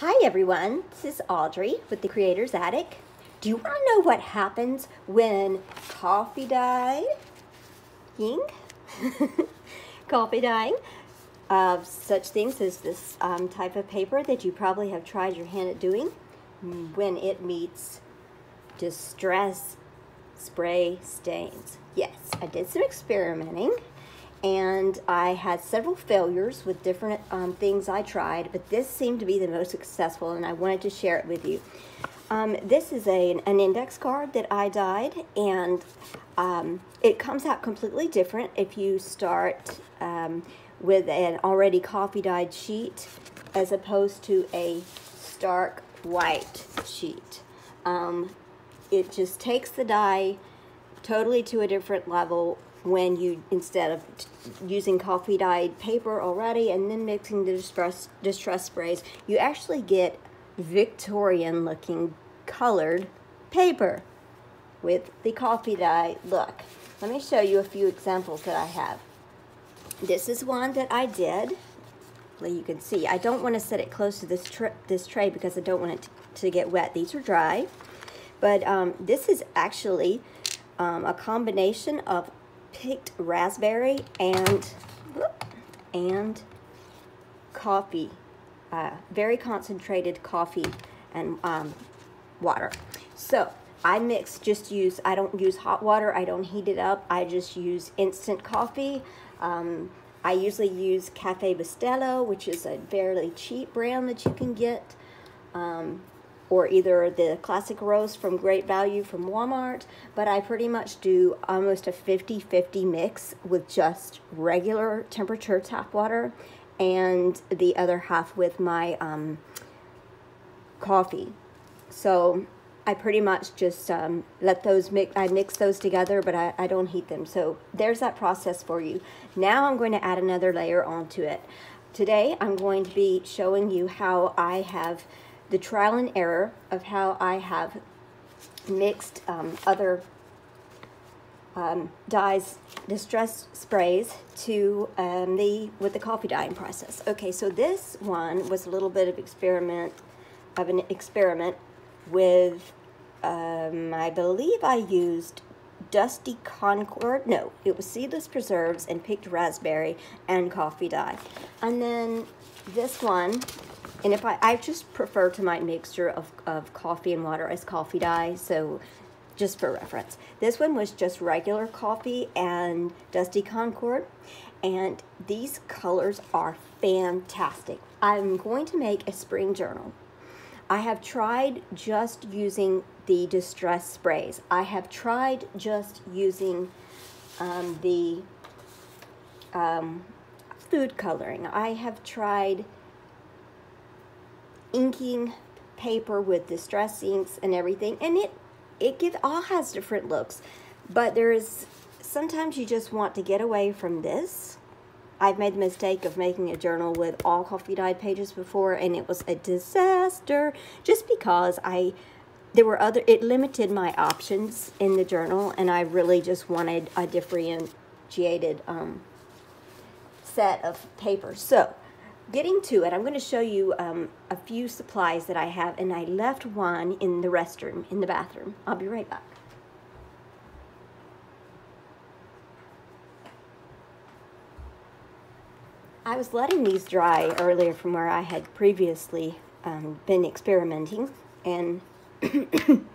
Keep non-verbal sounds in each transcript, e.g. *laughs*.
Hi everyone, this is Audrey with the Creator's Attic. Do you want to know what happens when coffee dye, ing, *laughs* coffee dyeing of such things as this um, type of paper that you probably have tried your hand at doing? When it meets distress spray stains? Yes, I did some experimenting and I had several failures with different um, things I tried, but this seemed to be the most successful, and I wanted to share it with you. Um, this is a, an index card that I dyed, and um, it comes out completely different if you start um, with an already coffee dyed sheet as opposed to a stark white sheet. Um, it just takes the dye totally to a different level when you, instead of using coffee dyed paper already and then mixing the distress, distress sprays, you actually get Victorian looking colored paper with the coffee dye look. Let me show you a few examples that I have. This is one that I did. You can see, I don't want to set it close to this, this tray because I don't want it to, to get wet. These are dry. But um, this is actually um, a combination of picked raspberry and and coffee, uh, very concentrated coffee and um, water. So I mix, just use, I don't use hot water, I don't heat it up, I just use instant coffee. Um, I usually use Cafe Bustelo, which is a fairly cheap brand that you can get. Um, or either the classic roast from Great Value from Walmart, but I pretty much do almost a 50-50 mix with just regular temperature tap water and the other half with my um, coffee. So I pretty much just um, let those mix, I mix those together, but I, I don't heat them. So there's that process for you. Now I'm going to add another layer onto it. Today I'm going to be showing you how I have the trial and error of how I have mixed um, other um, dyes, distress sprays to um, the with the coffee dyeing process. Okay, so this one was a little bit of experiment of an experiment with um, I believe I used Dusty Concord. No, it was seedless preserves and picked raspberry and coffee dye. And then this one and if I, I just prefer to my mixture of, of coffee and water as coffee dye, so just for reference. This one was just regular coffee and Dusty Concord, and these colors are fantastic. I'm going to make a spring journal. I have tried just using the distress sprays. I have tried just using um, the um, food coloring. I have tried inking paper with distress inks and everything and it it all has different looks but there is sometimes you just want to get away from this I've made the mistake of making a journal with all coffee dyed pages before and it was a disaster just because I there were other it limited my options in the journal and I really just wanted a differentiated um, set of papers. so getting to it, I'm going to show you um, a few supplies that I have, and I left one in the restroom, in the bathroom. I'll be right back. I was letting these dry earlier from where I had previously um, been experimenting, and *coughs*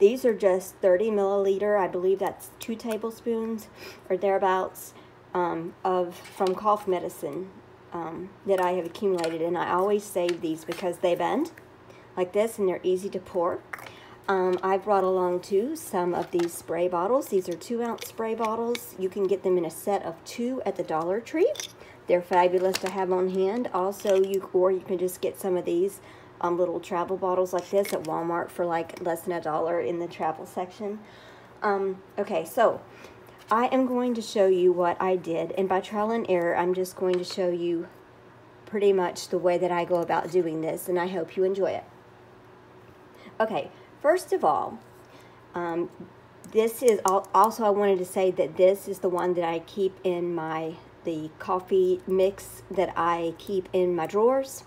these are just 30 milliliter, I believe that's two tablespoons or thereabouts um, of from cough medicine um, that I have accumulated and I always save these because they bend like this and they're easy to pour. Um, I brought along too some of these spray bottles. These are two ounce spray bottles. You can get them in a set of two at the Dollar Tree. They're fabulous to have on hand. Also, you or you can just get some of these um, little travel bottles like this at Walmart for like less than a dollar in the travel section. Um, okay, so I am going to show you what I did, and by trial and error, I'm just going to show you pretty much the way that I go about doing this, and I hope you enjoy it. Okay, first of all, um, this is also I wanted to say that this is the one that I keep in my the coffee mix that I keep in my drawers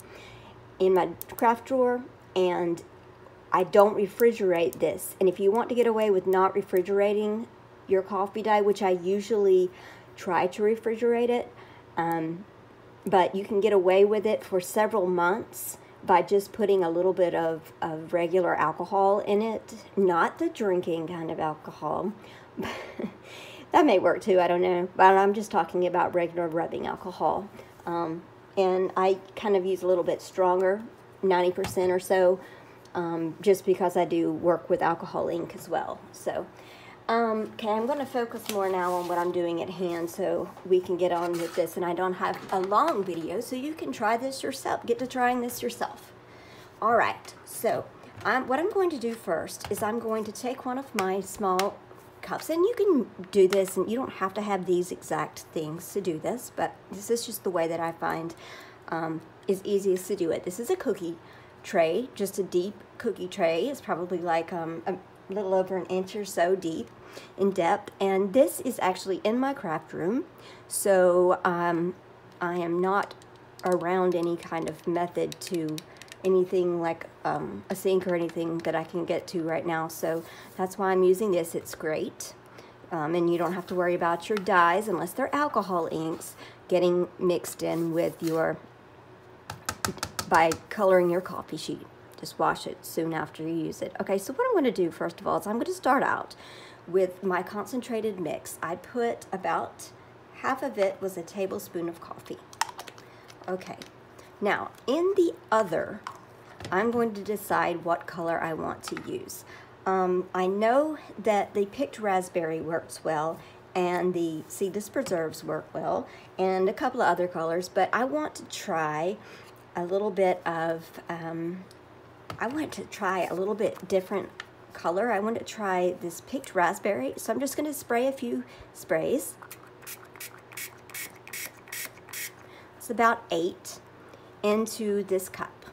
in my craft drawer and I don't refrigerate this. And if you want to get away with not refrigerating your coffee dye, which I usually try to refrigerate it, um, but you can get away with it for several months by just putting a little bit of, of regular alcohol in it, not the drinking kind of alcohol. *laughs* that may work too, I don't know, but I'm just talking about regular rubbing alcohol. Um, and I kind of use a little bit stronger, 90% or so, um, just because I do work with alcohol ink as well. So, um, okay, I'm going to focus more now on what I'm doing at hand so we can get on with this and I don't have a long video so you can try this yourself, get to trying this yourself. All right, so I'm, what I'm going to do first is I'm going to take one of my small cups and you can do this and you don't have to have these exact things to do this but this is just the way that I find um, is easiest to do it. This is a cookie tray, just a deep cookie tray. It's probably like um, a little over an inch or so deep in depth. And this is actually in my craft room. So um, I am not around any kind of method to anything like um, a sink or anything that I can get to right now. So that's why I'm using this. It's great. Um, and you don't have to worry about your dyes unless they're alcohol inks getting mixed in with your by coloring your coffee sheet. Just wash it soon after you use it. Okay, so what I'm going to do first of all is I'm going to start out with my concentrated mix. I put about half of it was a tablespoon of coffee. Okay, now in the other, I'm going to decide what color I want to use. Um, I know that the picked raspberry works well and the seedless preserves work well and a couple of other colors, but I want to try a little bit of, um, I want to try a little bit different color. I want to try this picked raspberry. So I'm just going to spray a few sprays. It's about eight into this cup.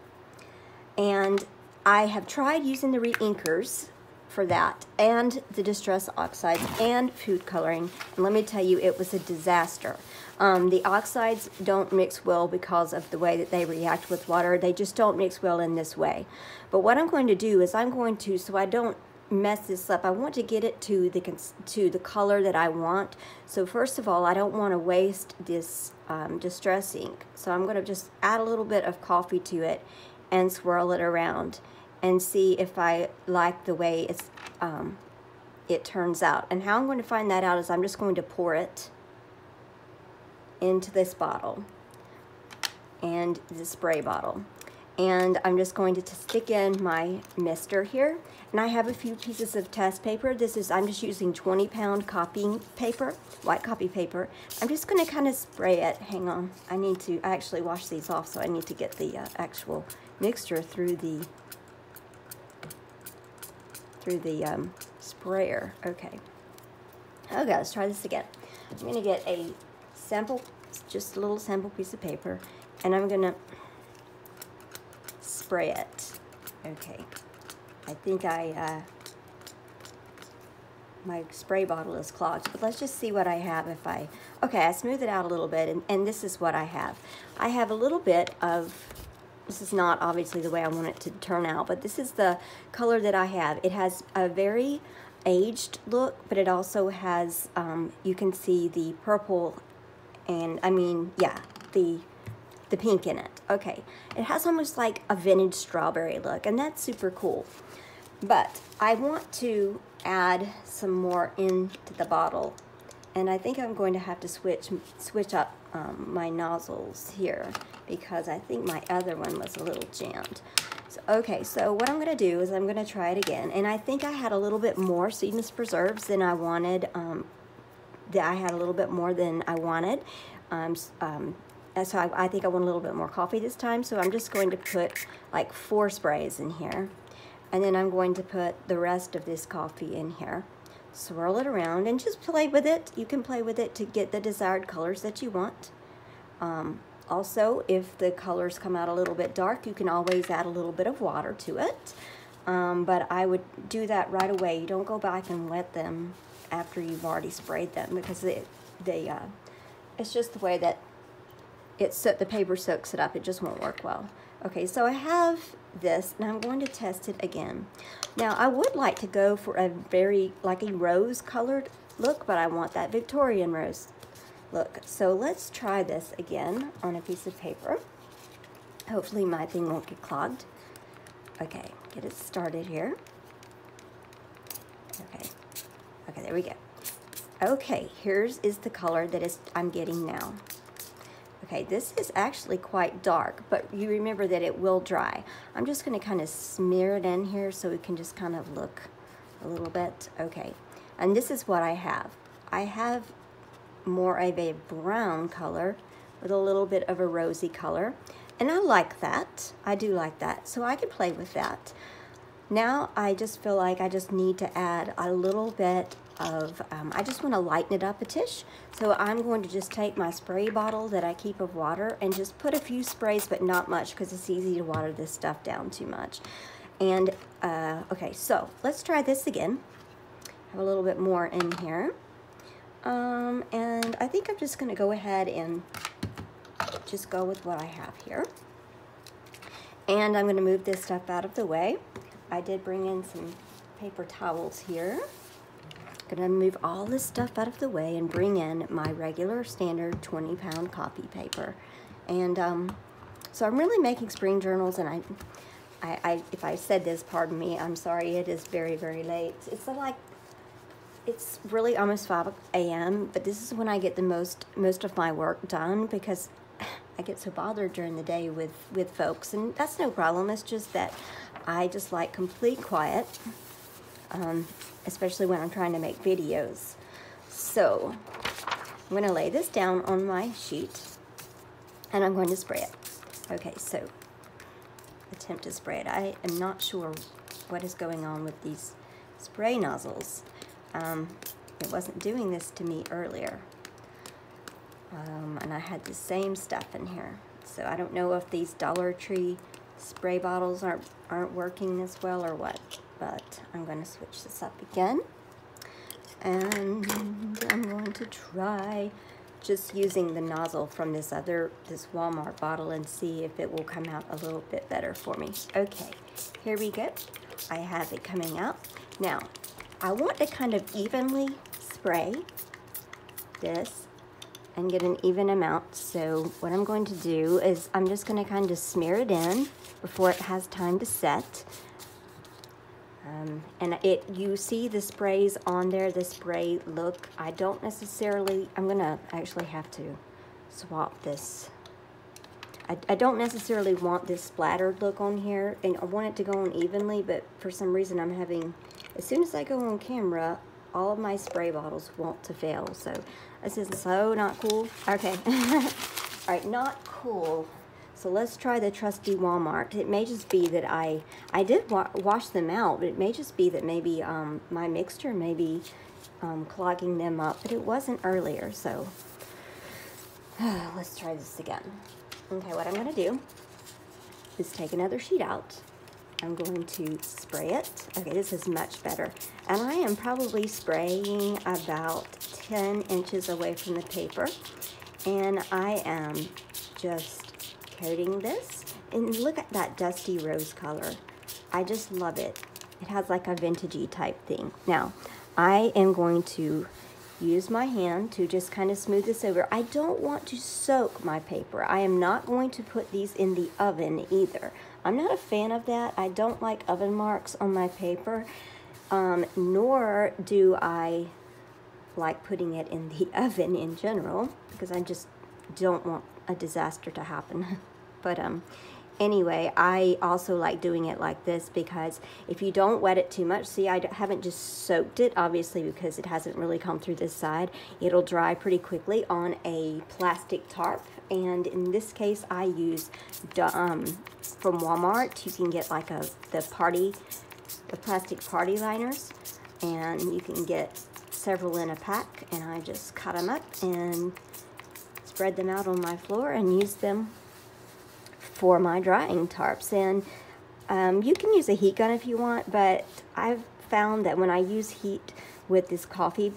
And I have tried using the reinkers for that and the distress oxides and food coloring. And let me tell you, it was a disaster. Um, the oxides don't mix well because of the way that they react with water. They just don't mix well in this way. But what I'm going to do is I'm going to, so I don't mess this up, I want to get it to the, to the color that I want. So first of all, I don't want to waste this um, distress ink. So I'm going to just add a little bit of coffee to it and swirl it around and see if I like the way it's, um, it turns out. And how I'm going to find that out is I'm just going to pour it into this bottle and the spray bottle. And I'm just going to stick in my mister here. And I have a few pieces of test paper. This is, I'm just using 20 pound copying paper, white copy paper. I'm just gonna kind of spray it. Hang on, I need to actually wash these off, so I need to get the uh, actual mixture through the through the um, sprayer. Okay. Okay, let's try this again. I'm gonna get a sample, just a little sample piece of paper, and I'm gonna spray it. Okay. I think I, uh, my spray bottle is clogged, but let's just see what I have if I, okay, I smooth it out a little bit, and, and this is what I have. I have a little bit of this is not obviously the way I want it to turn out, but this is the color that I have. It has a very aged look, but it also has, um, you can see the purple and, I mean, yeah, the the pink in it. Okay, it has almost like a vintage strawberry look, and that's super cool. But I want to add some more into the bottle, and I think I'm going to have to switch switch up um, my nozzles here because I think my other one was a little jammed. So, okay, so what I'm going to do is I'm going to try it again. And I think I had a little bit more seedless preserves than I wanted. Um, I had a little bit more than I wanted. Um, um, so I, I think I want a little bit more coffee this time. So I'm just going to put like four sprays in here. And then I'm going to put the rest of this coffee in here swirl it around and just play with it. You can play with it to get the desired colors that you want. Um, also, if the colors come out a little bit dark, you can always add a little bit of water to it. Um, but I would do that right away. You don't go back and wet them after you've already sprayed them because they, they uh, it's just the way that it so the paper soaks it up. It just won't work well. Okay, so I have this, and I'm going to test it again. Now, I would like to go for a very, like a rose-colored look, but I want that Victorian rose look. So let's try this again on a piece of paper. Hopefully my thing won't get clogged. Okay, get it started here. Okay, okay, there we go. Okay, here's is the color that is I'm getting now. Okay, this is actually quite dark, but you remember that it will dry. I'm just gonna kind of smear it in here so we can just kind of look a little bit. Okay, and this is what I have. I have more of a brown color with a little bit of a rosy color. And I like that. I do like that. So I can play with that. Now I just feel like I just need to add a little bit of, um, I just want to lighten it up a tish. So I'm going to just take my spray bottle that I keep of water and just put a few sprays, but not much because it's easy to water this stuff down too much. And, uh, okay, so let's try this again. Have a little bit more in here. Um, and I think I'm just going to go ahead and just go with what I have here. And I'm going to move this stuff out of the way. I did bring in some paper towels here. Gonna move all this stuff out of the way and bring in my regular standard 20 pound copy paper. And um, so I'm really making spring journals and I, I, I, if I said this, pardon me, I'm sorry, it is very, very late. It's like, it's really almost 5 a.m., but this is when I get the most, most of my work done because *sighs* I get so bothered during the day with, with folks, and that's no problem. It's just that I just like complete quiet, um, especially when I'm trying to make videos. So I'm going to lay this down on my sheet, and I'm going to spray it. Okay, so attempt to spray it. I am not sure what is going on with these spray nozzles. Um, it wasn't doing this to me earlier. Um, and I had the same stuff in here. So I don't know if these Dollar Tree spray bottles aren't, aren't working as well or what, but I'm going to switch this up again. And I'm going to try just using the nozzle from this other, this Walmart bottle and see if it will come out a little bit better for me. Okay, here we go. I have it coming out. Now, I want to kind of evenly spray this and get an even amount. So what I'm going to do is I'm just going to kind of smear it in before it has time to set. Um, and it, you see the sprays on there, the spray look. I don't necessarily, I'm to actually have to swap this. I, I don't necessarily want this splattered look on here, and I want it to go on evenly, but for some reason I'm having, as soon as I go on camera, all of my spray bottles want to fail. So this is so not cool. Okay. *laughs* all right, not cool. So let's try the trusty Walmart. It may just be that I, I did wa wash them out, but it may just be that maybe um, my mixture may be um, clogging them up, but it wasn't earlier, so *sighs* let's try this again. Okay, what I'm gonna do is take another sheet out I'm going to spray it. Okay, this is much better. And I am probably spraying about 10 inches away from the paper. And I am just coating this. And look at that dusty rose color. I just love it. It has like a vintagey type thing. Now, I am going to use my hand to just kind of smooth this over. I don't want to soak my paper. I am not going to put these in the oven either. I'm not a fan of that. I don't like oven marks on my paper, um, nor do I like putting it in the *laughs* oven in general because I just don't want a disaster to happen. *laughs* but um, anyway, I also like doing it like this because if you don't wet it too much, see I haven't just soaked it, obviously because it hasn't really come through this side. It'll dry pretty quickly on a plastic tarp. And in this case, I use um, from Walmart. You can get like a the party, the plastic party liners. And you can get several in a pack. And I just cut them up and spread them out on my floor and use them for my drying tarps. And um, you can use a heat gun if you want, but I've found that when I use heat with this coffee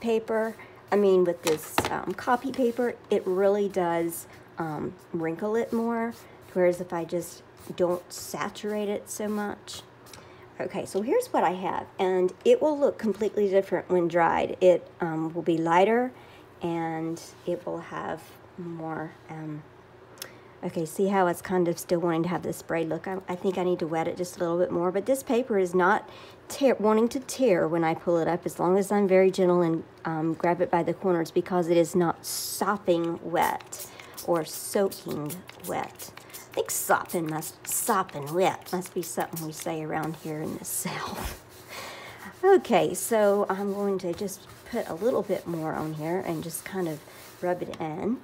paper, I mean with this um, copy paper, it really does um, wrinkle it more, whereas if I just don't saturate it so much. Okay, so here's what I have, and it will look completely different when dried. It um, will be lighter, and it will have more, um, okay, see how it's kind of still wanting to have this spray look? I, I, think I need to wet it just a little bit more, but this paper is not tear, wanting to tear when I pull it up, as long as I'm very gentle and um, grab it by the corners, because it is not sopping wet or soaking wet. I think sopping must, sopping wet must be something we say around here in the *laughs* South. okay, so I'm going to just put a little bit more on here and just kind of rub it in.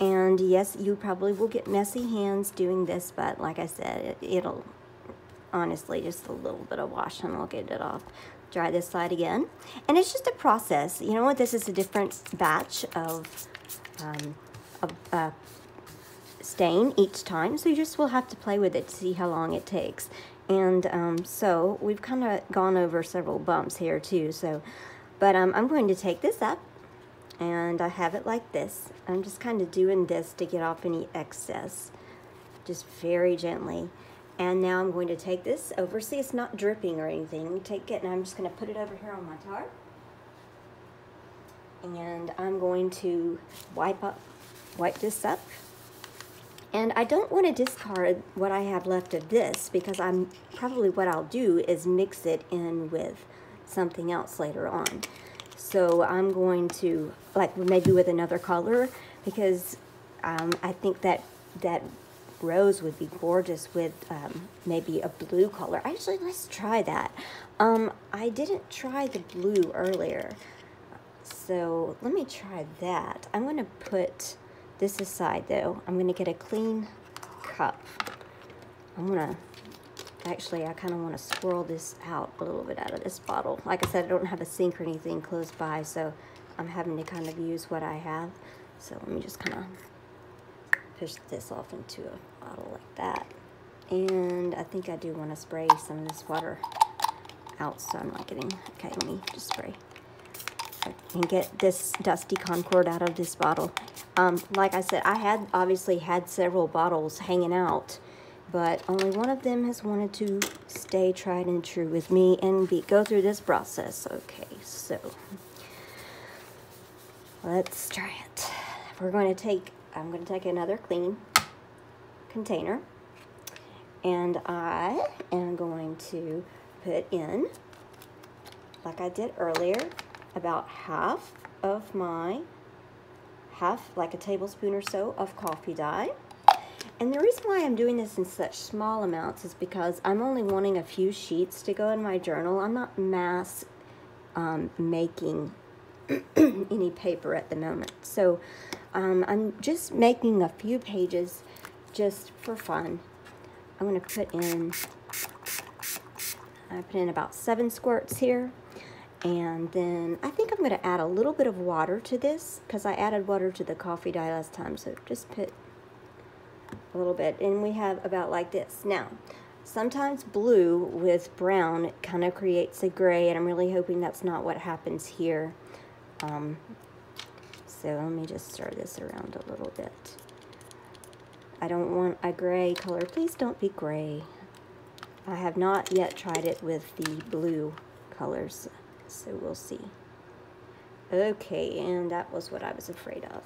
And yes, you probably will get messy hands doing this, but like I said, it, will honestly just a little bit of wash and I'll get it off. Dry this side again. And it's just a process. You know what? This is a different batch of, um, uh, stain each time. So you just will have to play with it to see how long it takes. And um, so we've kind of gone over several bumps here too. So, but um, I'm going to take this up and I have it like this. I'm just kind of doing this to get off any excess, just very gently. And now I'm going to take this over. See, it's not dripping or anything. Take it and I'm just going to put it over here on my tarp. And I'm going to wipe up, wipe this up. And I don't want to discard what I have left of this because I'm probably what I'll do is mix it in with something else later on. So I'm going to, like maybe with another color, because um, I think that that rose would be gorgeous with um, maybe a blue color. Actually, let's try that. Um, I didn't try the blue earlier, so let me try that. I'm going to put this aside though. I'm going to get a clean cup. I'm going to Actually, I kind of want to swirl this out a little bit out of this bottle. Like I said, I don't have a sink or anything close by, so I'm having to kind of use what I have. So let me just kind of push this off into a bottle like that. And I think I do want to spray some of this water out so I'm not getting, okay, let me just spray and get this dusty Concord out of this bottle. Um, like I said, I had obviously had several bottles hanging out but only one of them has wanted to stay tried and true with me and be, go through this process. Okay, so let's try it. We're going to take, I'm going to take another clean container and I am going to put in, like I did earlier, about half of my, half, like a tablespoon or so of coffee dye. And the reason why I'm doing this in such small amounts is because I'm only wanting a few sheets to go in my journal. I'm not mass um, making *clears throat* any paper at the moment. So um, I'm just making a few pages just for fun. I'm going to put in, I put in about seven squirts here. And then I think I'm going to add a little bit of water to this because I added water to the coffee dye last time. So just put a little bit and we have about like this. Now sometimes blue with brown kind of creates a gray and I'm really hoping that's not what happens here. Um, so let me just stir this around a little bit. I don't want a gray color. Please don't be gray. I have not yet tried it with the blue colors so we'll see. Okay and that was what I was afraid of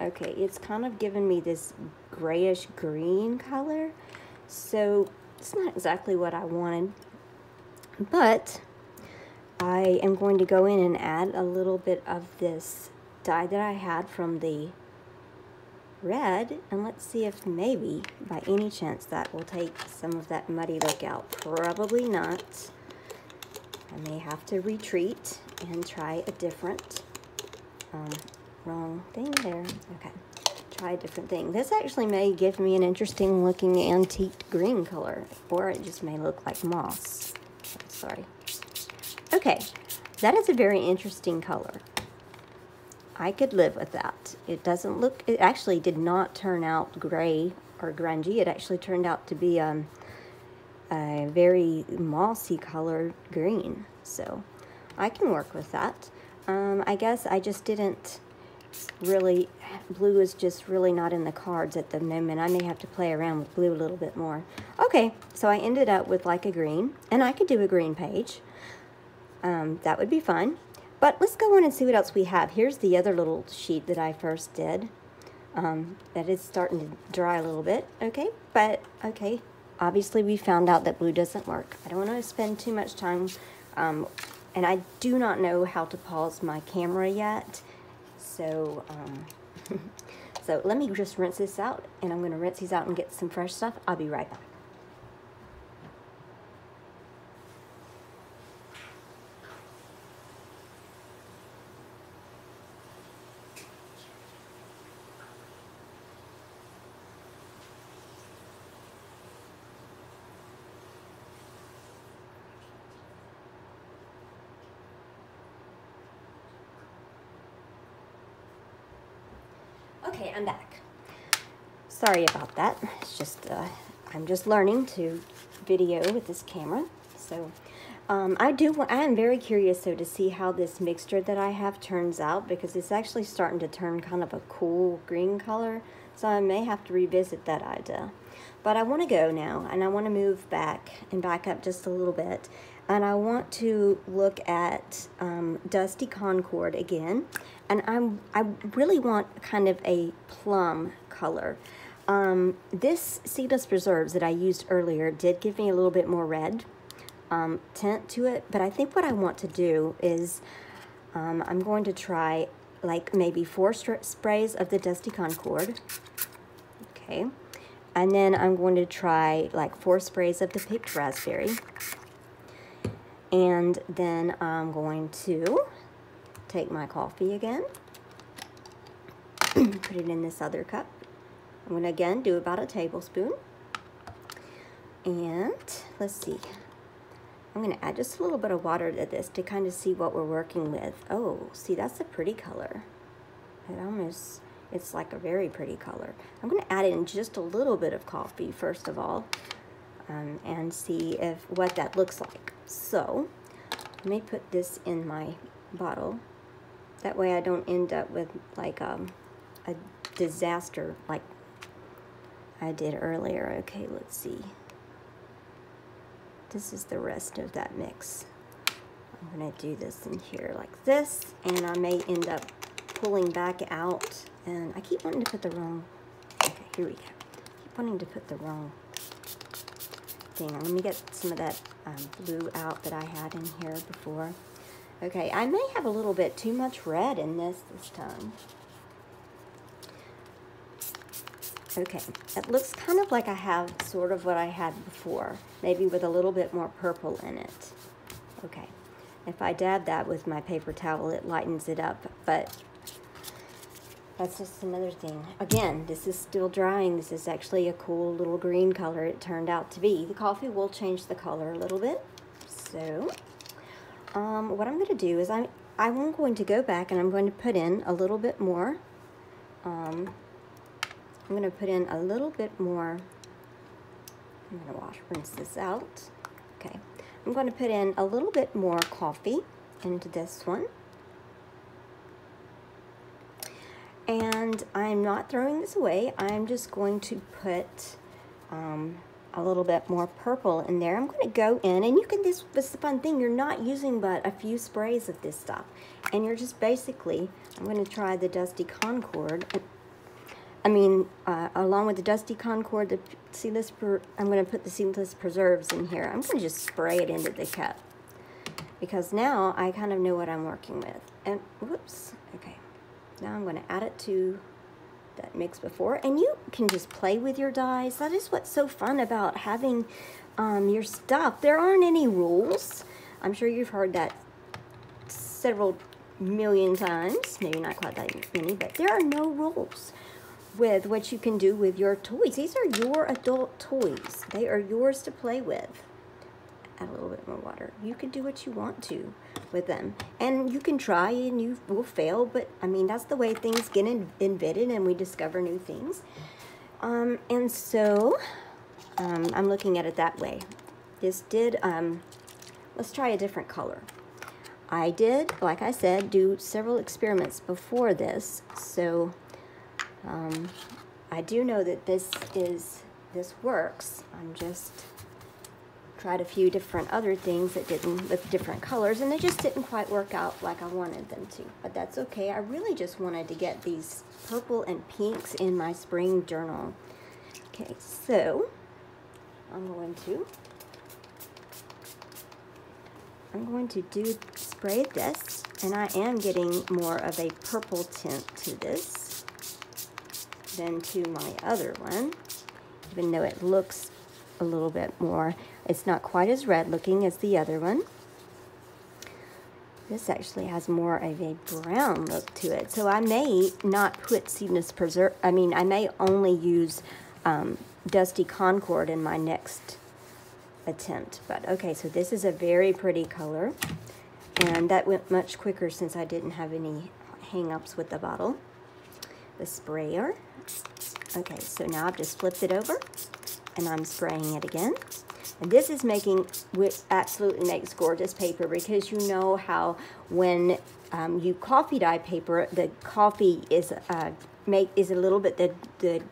Okay, it's kind of giving me this grayish green color. So it's not exactly what I wanted. But I am going to go in and add a little bit of this dye that I had from the red. And let's see if maybe, by any chance, that will take some of that muddy look out. Probably not. I may have to retreat and try a different um, wrong thing there. Okay, try a different thing. This actually may give me an interesting looking antique green color, or it just may look like moss. Sorry. Okay, that is a very interesting color. I could live with that. It doesn't look, it actually did not turn out gray or grungy. It actually turned out to be um, a very mossy colored green. So I can work with that. Um, I guess I just didn't really, blue is just really not in the cards at the moment. I may have to play around with blue a little bit more. Okay, so I ended up with like a green, and I could do a green page. Um, that would be fun. But let's go on and see what else we have. Here's the other little sheet that I first did. Um, that is starting to dry a little bit, okay? But, okay, obviously we found out that blue doesn't work. I don't want to spend too much time, um, and I do not know how to pause my camera yet. So, um, *laughs* so let me just rinse this out, and I'm going to rinse these out and get some fresh stuff. I'll be right back. Okay, I'm back. Sorry about that. It's just, uh, I'm just learning to video with this camera. So, um, I do, I am very curious though to see how this mixture that I have turns out because it's actually starting to turn kind of a cool green color. So I may have to revisit that idea. But I want to go now and I want to move back and back up just a little bit. And I want to look at um, Dusty Concord again and I'm, I really want kind of a plum color. Um, this Seedless Preserves that I used earlier did give me a little bit more red um, tint to it, but I think what I want to do is um, I'm going to try like maybe four sprays of the Dusty Concord. Okay. And then I'm going to try like four sprays of the picked raspberry. And then I'm going to take my coffee again, *clears throat* put it in this other cup. I'm going to again do about a tablespoon. And let's see. I'm going to add just a little bit of water to this to kind of see what we're working with. Oh, see, that's a pretty color. It almost, it's like a very pretty color. I'm going to add in just a little bit of coffee, first of all, um, and see if what that looks like. So, let me put this in my bottle that way I don't end up with like um, a disaster like I did earlier. Okay, let's see. This is the rest of that mix. I'm to do this in here like this, and I may end up pulling back out. And I keep wanting to put the wrong, okay, here we go. I keep wanting to put the wrong Let me get some of that um, blue out that I had in here before. Okay, I may have a little bit too much red in this this time. Okay, it looks kind of like I have sort of what I had before, maybe with a little bit more purple in it. Okay, if I dab that with my paper towel, it lightens it up, but that's just another thing. Again, this is still drying. This is actually a cool little green color it turned out to be. The coffee will change the color a little bit, so um, what I'm going to do is I, I'm going to go back and I'm going to put in a little bit more. Um, I'm going to put in a little bit more. I'm going to wash, rinse this out. Okay. I'm going to put in a little bit more coffee into this one. And I'm not throwing this away. I'm just going to put um, a little bit more purple in there. I'm going to go in, and you can, this, this is the fun thing, you're not using but a few sprays of this stuff. And you're just basically, I'm going to try the Dusty Concord. I mean, uh, along with the Dusty Concord, the seedless, I'm going to put the seedless preserves in here. I'm going to just spray it into the cup. Because now I kind of know what I'm working with. And, whoops, okay. Now I'm going to add it to that mix before. And you can just play with your dies. That is what's so fun about having um, your stuff. There aren't any rules. I'm sure you've heard that several million times. Maybe not quite that many, but there are no rules with what you can do with your toys. These are your adult toys. They are yours to play with add a little bit more water. You can do what you want to with them. And you can try and you will fail, but I mean, that's the way things get in, invented and we discover new things. Um, and so, um, I'm looking at it that way. This did, um, let's try a different color. I did, like I said, do several experiments before this, so um, I do know that this is, this works. I'm just tried a few different other things that didn't, with different colors, and they just didn't quite work out like I wanted them to. But that's okay. I really just wanted to get these purple and pinks in my spring journal. Okay, so I'm going to I'm going to do spray this, and I am getting more of a purple tint to this than to my other one, even though it looks a little bit more. It's not quite as red looking as the other one. This actually has more of a brown look to it. So I may not put Seedless Preserve, I mean, I may only use um, Dusty Concord in my next attempt. But okay, so this is a very pretty color. And that went much quicker since I didn't have any hang-ups with the bottle. The sprayer. Okay, so now I've just flipped it over and I'm spraying it again. And this is making, absolutely makes gorgeous paper because you know how when um, you coffee dye paper, the coffee is uh, make is a little bit the the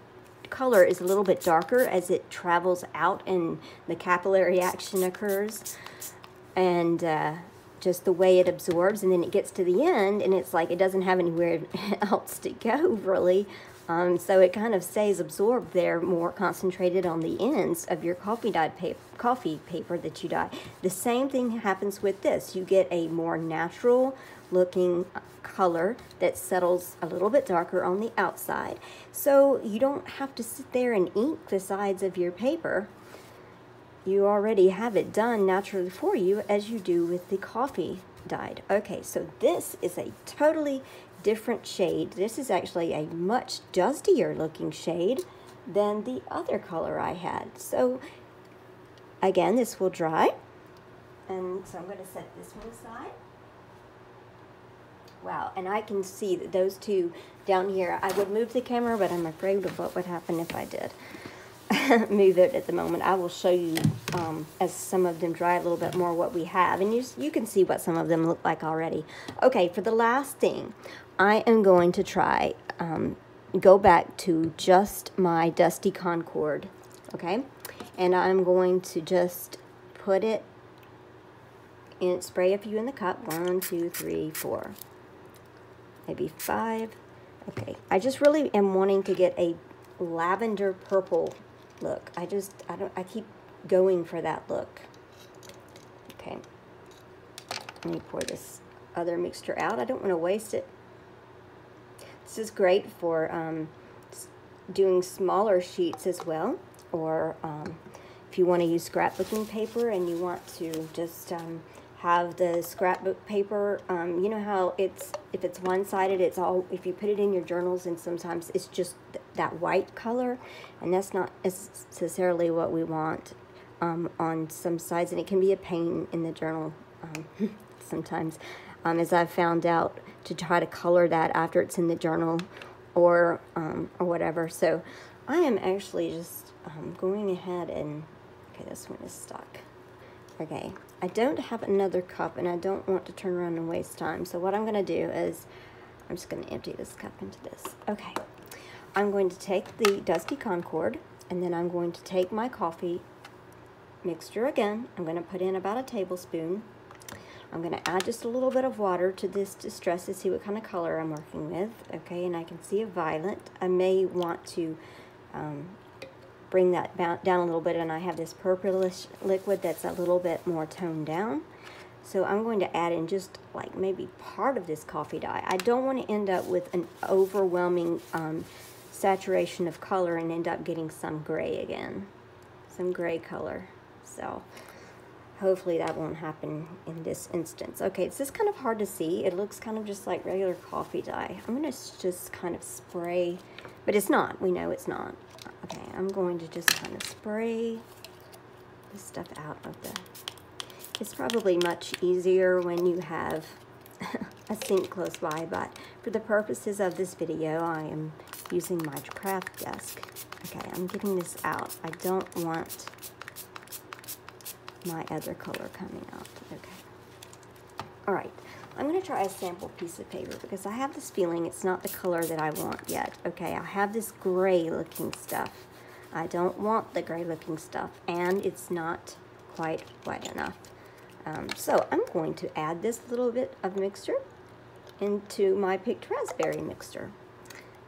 color is a little bit darker as it travels out and the capillary action occurs. And uh, just the way it absorbs and then it gets to the end and it's like it doesn't have anywhere *laughs* else to go really. Um, so it kind of stays absorbed there, more concentrated on the ends of your coffee dyed paper, coffee paper that you dye. The same thing happens with this. You get a more natural looking color that settles a little bit darker on the outside. So you don't have to sit there and ink the sides of your paper. You already have it done naturally for you as you do with the coffee dyed. Okay, so this is a totally different shade. This is actually a much dustier looking shade than the other color I had. So again, this will dry. And so I'm going to set this one aside. Wow, and I can see that those two down here, I would move the camera, but I'm afraid of what would happen if I did *laughs* move it at the moment. I will show you um, as some of them dry a little bit more what we have, and you, you can see what some of them look like already. Okay, for the last thing, I am going to try um, go back to just my Dusty Concord, okay? And I'm going to just put it in, spray a few in the cup. One, two, three, four maybe five. Okay, I just really am wanting to get a lavender purple look. I just, I don't, I keep going for that look. Okay, let me pour this other mixture out. I don't want to waste it. This is great for um, doing smaller sheets as well, or um, if you want to use scrapbooking paper and you want to just um, have the scrapbook paper. Um, you know how it's, if it's one-sided, it's all, if you put it in your journals and sometimes it's just th that white color and that's not necessarily what we want um, on some sides and it can be a pain in the journal um, *laughs* sometimes um, as I've found out to try to color that after it's in the journal or, um, or whatever. So I am actually just um, going ahead and, okay, this one is stuck. Okay, I don't have another cup and I don't want to turn around and waste time. So what I'm going to do is, I'm just going to empty this cup into this. Okay, I'm going to take the Dusty Concord and then I'm going to take my coffee mixture again. I'm going to put in about a tablespoon. I'm going to add just a little bit of water to this distress to see what kind of color I'm working with. Okay, and I can see a violet. I may want to um, bring that down a little bit and I have this purplish liquid that's a little bit more toned down. So I'm going to add in just like maybe part of this coffee dye. I don't want to end up with an overwhelming um, saturation of color and end up getting some gray again. Some gray color. So hopefully that won't happen in this instance. Okay, this is kind of hard to see. It looks kind of just like regular coffee dye. I'm going to just kind of spray, but it's not. We know it's not. Okay, I'm going to just kind of spray this stuff out of the... It's probably much easier when you have *laughs* a sink close by, but for the purposes of this video, I am using my craft desk. Okay, I'm getting this out. I don't want my other color coming out. Okay. All right, I'm gonna try a sample piece of paper because I have this feeling it's not the color that I want yet. Okay, I have this gray looking stuff. I don't want the gray looking stuff and it's not quite white enough. Um, so I'm going to add this little bit of mixture into my picked raspberry mixture.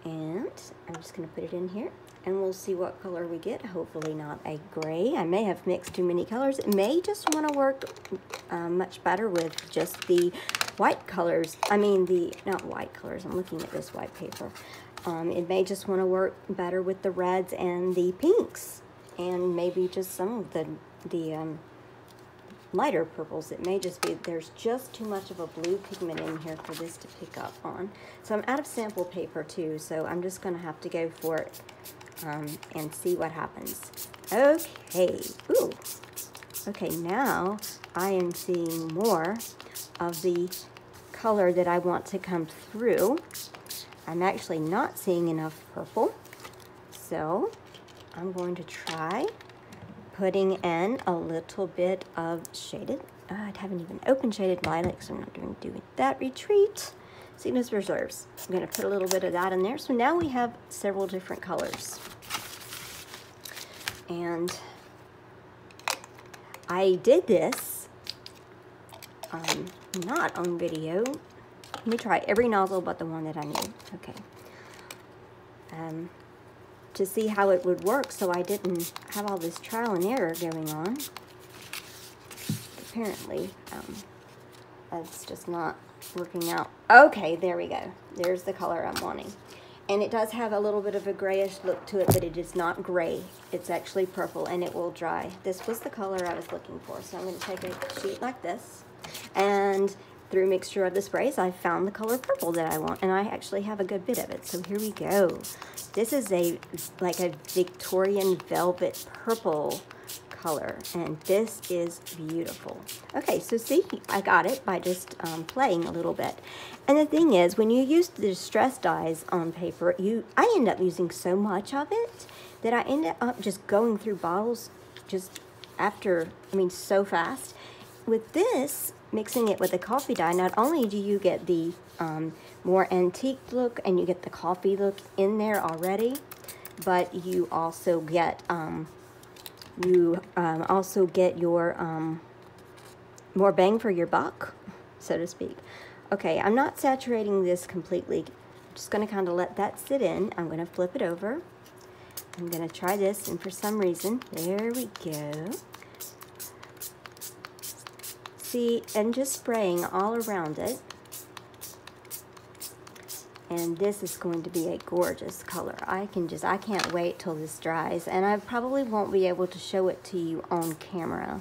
And I'm just going to put it in here and we'll see what color we get. Hopefully not a gray. I may have mixed too many colors. It may just want to work uh, much better with just the white colors. I mean the, not white colors, I'm looking at this white paper. Um, it may just want to work better with the reds and the pinks and maybe just some of the, the um, lighter purples. It may just be, there's just too much of a blue pigment in here for this to pick up on. So I'm out of sample paper too, so I'm just gonna have to go for it um, and see what happens. Okay, ooh. Okay, now I am seeing more of the color that I want to come through. I'm actually not seeing enough purple, so I'm going to try putting in a little bit of shaded, uh, I haven't even opened shaded lilac, so I'm not going to do that retreat. Seedless Preserves. I'm going to put a little bit of that in there. So now we have several different colors. And I did this, um, not on video. Let me try every nozzle but the one that I need. Okay. Um, to see how it would work so I didn't have all this trial and error going on. Apparently, um, it's just not working out. Okay, there we go. There's the color I'm wanting. And it does have a little bit of a grayish look to it, but it is not gray. It's actually purple, and it will dry. This was the color I was looking for. So I'm going to take a sheet like this, and through mixture of the sprays, I found the color purple that I want, and I actually have a good bit of it. So here we go. This is a like a Victorian velvet purple color, and this is beautiful. Okay, so see, I got it by just um, playing a little bit. And the thing is, when you use the distress dyes on paper, you I end up using so much of it that I end up just going through bottles just after, I mean, so fast. With this, mixing it with the coffee dye, not only do you get the um, more antique look and you get the coffee look in there already, but you also get um, you um, also get your um, more bang for your buck, so to speak. Okay, I'm not saturating this completely. I'm just going to kind of let that sit in. I'm going to flip it over. I'm going to try this, and for some reason, there we go see, and just spraying all around it. And this is going to be a gorgeous color. I can just, I can't wait till this dries. And I probably won't be able to show it to you on camera.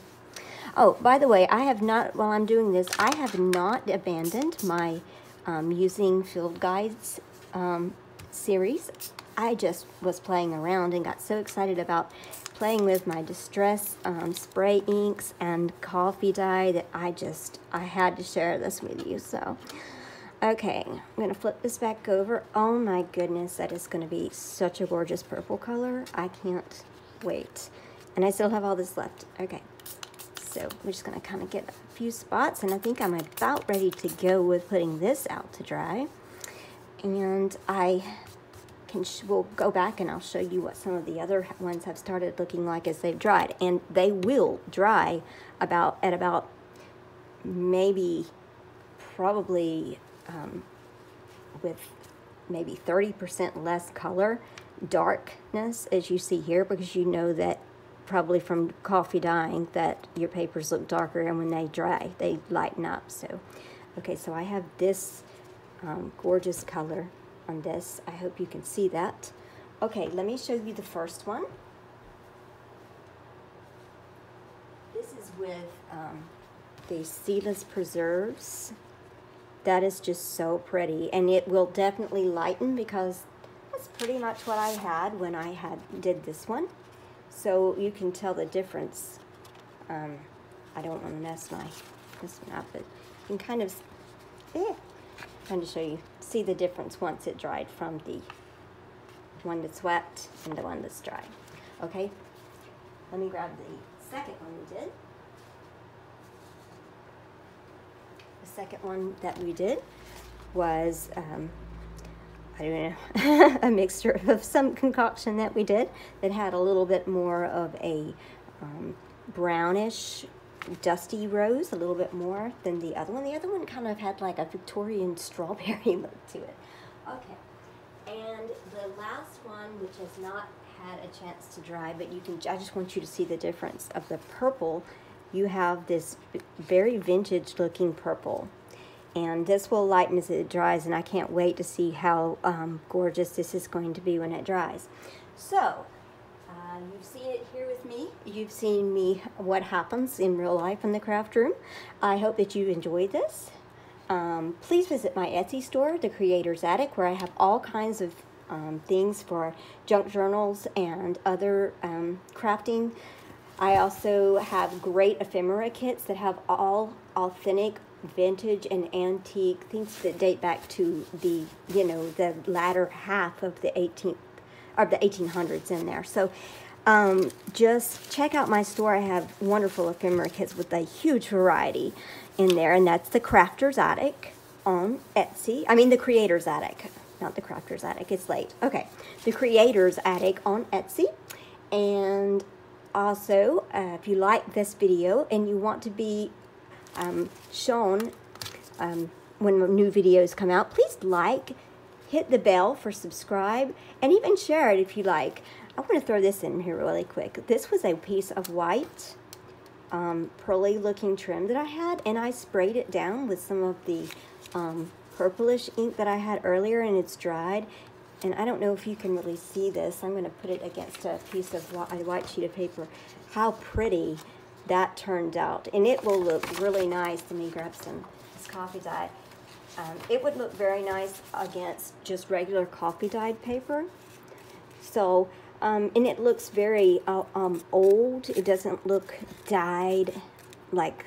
Oh, by the way, I have not, while I'm doing this, I have not abandoned my um, using field guides um, series. I just was playing around and got so excited about playing with my Distress um, spray inks and coffee dye that I just, I had to share this with you. So, okay, I'm to flip this back over. Oh my goodness, that is to be such a gorgeous purple color. I can't wait. And I still have all this left. Okay, so we're just to kind of get a few spots. And I think I'm about ready to go with putting this out to dry. And I can we'll go back and I'll show you what some of the other ones have started looking like as they've dried. And they will dry about at about maybe probably um, with maybe 30% less color darkness as you see here because you know that probably from coffee dyeing that your papers look darker and when they dry they lighten up so okay so I have this um, gorgeous color on this. I hope you can see that. Okay, let me show you the first one. This is with um, the seedless preserves. That is just so pretty, and it will definitely lighten because that's pretty much what I had when I had did this one. So you can tell the difference. Um, I don't want to mess my this one up, but you can kind of, eh, trying to show you, see the difference once it dried from the one that's wet and the one that's dry. Okay, let me grab the second one we did. Second one that we did was, um, I don't know, *laughs* a mixture of some concoction that we did that had a little bit more of a um, brownish dusty rose, a little bit more than the other one. The other one kind of had like a Victorian strawberry *laughs* look to it. Okay, and the last one, which has not had a chance to dry, but you can, I just want you to see the difference of the purple. You have this very vintage looking purple and this will lighten as it dries and I can't wait to see how um, gorgeous this is going to be when it dries. So, uh, you've seen it here with me. You've seen me what happens in real life in the craft room. I hope that you enjoyed this. Um, please visit my Etsy store, The Creator's Attic, where I have all kinds of um, things for junk journals and other um, crafting. I also have great ephemera kits that have all authentic vintage and antique things that date back to the you know the latter half of the 18th or the 1800s in there. So um, just check out my store. I have wonderful ephemera kits with a huge variety in there and that's the crafter's attic on Etsy. I mean the creator's attic not the crafter's attic. It's late. Okay. The creator's attic on Etsy and also uh, if you like this video and you want to be um, shown um, when new videos come out. Please like, hit the bell for subscribe, and even share it if you like. I want to throw this in here really quick. This was a piece of white um, pearly looking trim that I had, and I sprayed it down with some of the um, purplish ink that I had earlier, and it's dried. And I don't know if you can really see this. I'm going to put it against a piece of a white sheet of paper. How pretty that turned out. And it will look really nice. Let me grab some this coffee dye. Um, it would look very nice against just regular coffee dyed paper. So, um, and it looks very uh, um, old. It doesn't look dyed, like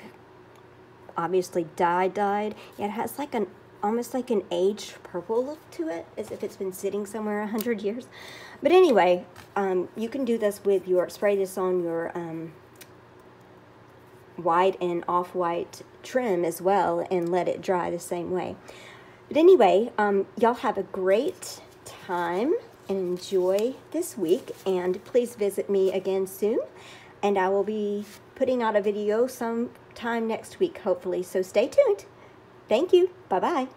obviously dye dyed. It has like an almost like an aged purple look to it, as if it's been sitting somewhere a hundred years. But anyway, um, you can do this with your, spray this on your um, white and off-white trim as well and let it dry the same way. But anyway, um, y'all have a great time and enjoy this week. And please visit me again soon. And I will be putting out a video sometime next week, hopefully. So stay tuned. Thank you. Bye-bye.